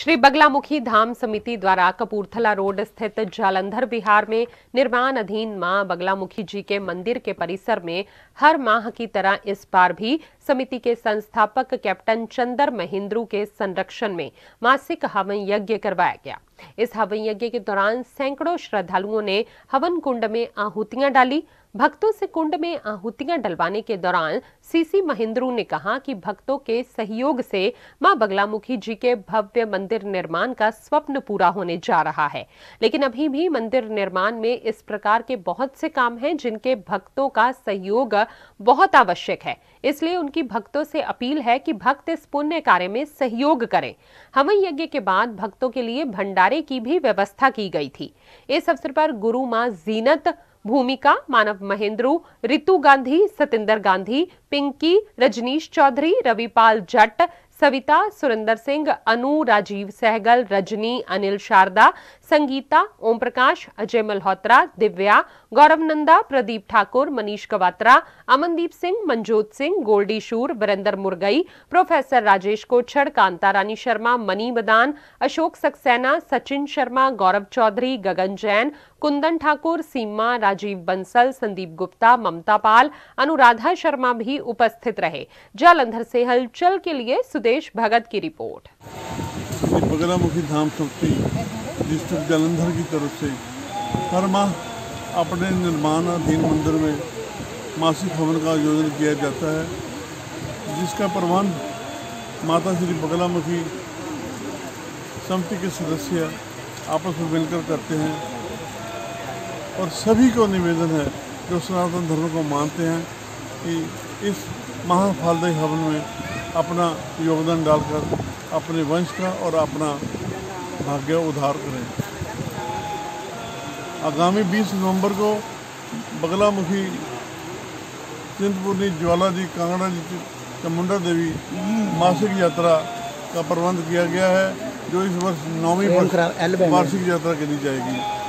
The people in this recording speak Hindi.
श्री बगलामुखी धाम समिति द्वारा कपूरथला रोड स्थित जालंधर बिहार में निर्माण अधीन माँ बगलामुखी जी के मंदिर के परिसर में हर माह की तरह इस बार भी समिति के संस्थापक कैप्टन चंदर महेंद्रू के संरक्षण में मासिक हवन यज्ञ करवाया गया। इस हवन यज्ञ के दौरान सैकड़ों श्रद्धालुओं ने हवन कुंड में आहुतियाँ डाली। भक्तों से कुंड में आहुतियाँ डलवाने के दौरान सीसी महेंद्रू ने कहा कि भक्तों के सहयोग से माँ बगलामुखी जी के भव्य मंदिर निर्माण का स्वप्न पूरा होने जा रहा है। लेकिन अभी भी मंदिर निर्माण में इस प्रकार के बहुत से काम हैं जिनके भक्तों का सहयोग बहुत आवश्यक है। इसलिए उनकी भक्तों से अपील है कि भक्त इस पुण्य कार्य में सहयोग करें। हवन यज्ञ के बाद भक्तों के लिए भंडारे की भी व्यवस्था की गई थी। इस अवसर पर गुरु माँ जीनत, भूमिका, मानव महेंद्रू, रितु गांधी, सतेंद्र गांधी, पिंकी, रजनीश चौधरी, रविपाल जट सविता, सुरेंद्र सिंह, अनु, राजीव सहगल, रजनी, अनिल शारदा, संगीता ओम प्रकाश अजय मल्होत्रा, दिव्या, गौरव नंदा, प्रदीप ठाकुर, मनीष कवात्रा अमनदीप सिंह, मनजोत सिंह, गोल्डी शूर, वरेंद्र मुरगई, प्रोफेसर राजेश कोछड़, कांता रानी शर्मा, मनी बदान, अशोक सक्सेना, सचिन शर्मा, गौरव चौधरी, गगन जैन कुंदन ठाकुर, सीमा, राजीव बंसल, संदीप गुप्ता, ममता पाल, अनुराधा शर्मा भी उपस्थित रहे। जालंधर से हलचल के लिए सुदेश भगत की रिपोर्ट। बगलामुखी धाम समिति डिस्ट्रिक्ट जालंधर की तरफ़ से हर माह अपने निर्माणाधीन मंदिर में मासिक हवन का आयोजन किया जाता है, जिसका प्रबंध माता श्री बगलामुखी समिति के सदस्य आपस में मिलकर करते हैं। और सभी को निवेदन है जो सनातन धर्म को मानते हैं कि इस महाफलदायी हवन में अपना योगदान डालकर अपने वंश का और अपना भाग्य उद्धार करें। आगामी 20 नवंबर को बगलामुखी चिंतपूर्णी ज्वाला जी कांगड़ा जी चामुंडा देवी मासिक यात्रा का प्रबंध किया गया है जो इस वर्ष नौवीं वार्षिक यात्रा के ली जाएगी।